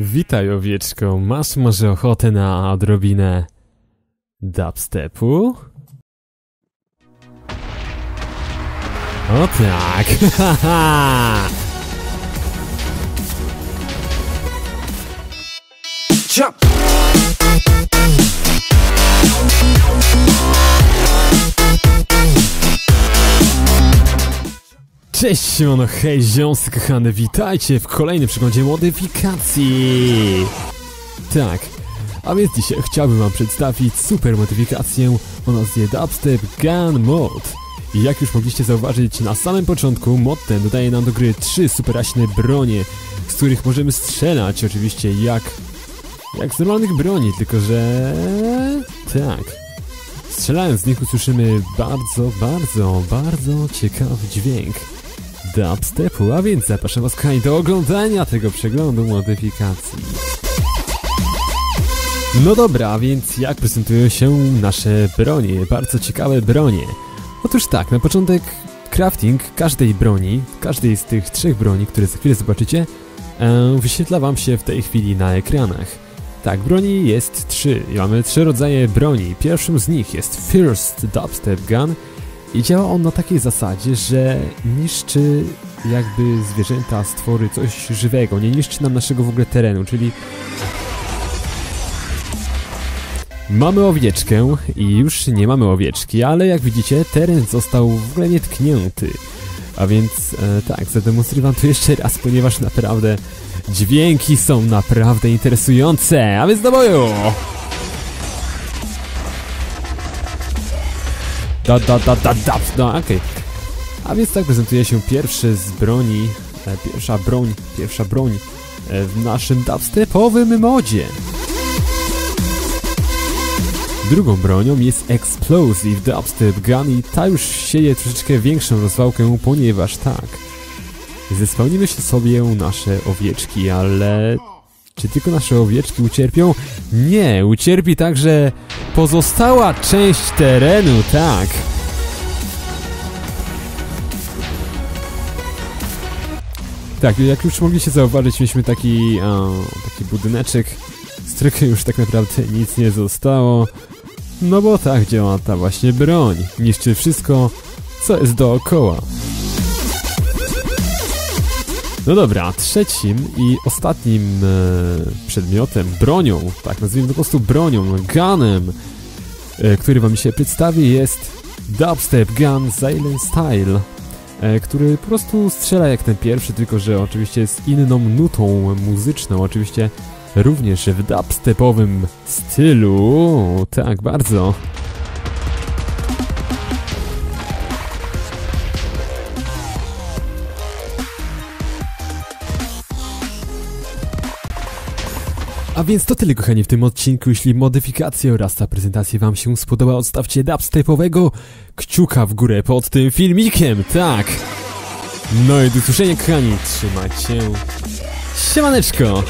Witaj owieczko, masz może ochotę na odrobinę dubstepu? O tak! Jump! Cześć siemano, hej ziomscy kochane, witajcie w kolejnym przeglądzie modyfikacji! Tak, a więc dzisiaj chciałbym wam przedstawić super modyfikację o nazwie Dubstep Gun Mode. I jak już mogliście zauważyć na samym początku, mod ten dodaje nam do gry trzy superaśne bronie, z których możemy strzelać oczywiście jak... jak z normalnych broni, tylko że... tak... Strzelając z nich usłyszymy bardzo, bardzo, bardzo ciekawy dźwięk dubstepu, a więc zapraszam was kochani do oglądania tego przeglądu modyfikacji. No dobra, a więc jak prezentują się nasze bronie, bardzo ciekawe bronie. Otóż tak, na początek crafting każdej broni, każdej z tych trzech broni, które za chwilę zobaczycie, e, wyświetla wam się w tej chwili na ekranach. Tak, broni jest trzy i mamy trzy rodzaje broni. Pierwszym z nich jest First Dubstep Gun i działa on na takiej zasadzie, że niszczy jakby zwierzęta, stwory, coś żywego, nie niszczy nam naszego w ogóle terenu, czyli Mamy owieczkę i już nie mamy owieczki, ale jak widzicie teren został w ogóle nietknięty. A więc e, tak, zademonstruję wam to jeszcze raz, ponieważ naprawdę dźwięki są naprawdę interesujące, a więc do boju! Da, da, da, da, da, no okej. Okay. A więc tak prezentuje się pierwszy z broni, e, pierwsza broń, pierwsza broń e, w naszym dubstepowym modzie. Drugą bronią jest Explosive Dubstep Gun i ta już sieje troszeczkę większą rozwałkę, ponieważ tak, zespełnimy się sobie nasze owieczki, ale czy tylko nasze owieczki ucierpią? Nie, ucierpi także pozostała część terenu, tak. Tak, jak już mogliście zauważyć, mieliśmy taki, o, taki budyneczek, z którego już tak naprawdę nic nie zostało. No bo tak działa ta właśnie broń. Niszczy wszystko, co jest dookoła. No dobra, trzecim i ostatnim e, przedmiotem, bronią, tak nazwijmy to po prostu bronią, gunem, e, który wam się przedstawi jest Dubstep Gun Silent Style, e, który po prostu strzela jak ten pierwszy, tylko że oczywiście z inną nutą muzyczną, oczywiście również w dubstepowym stylu, tak bardzo. A więc to tyle kochani w tym odcinku, jeśli modyfikacja oraz ta prezentacja wam się spodoba, odstawcie dubstepowego kciuka w górę pod tym filmikiem, tak! No i do usłyszenia kochani, trzymajcie się, siemaneczko!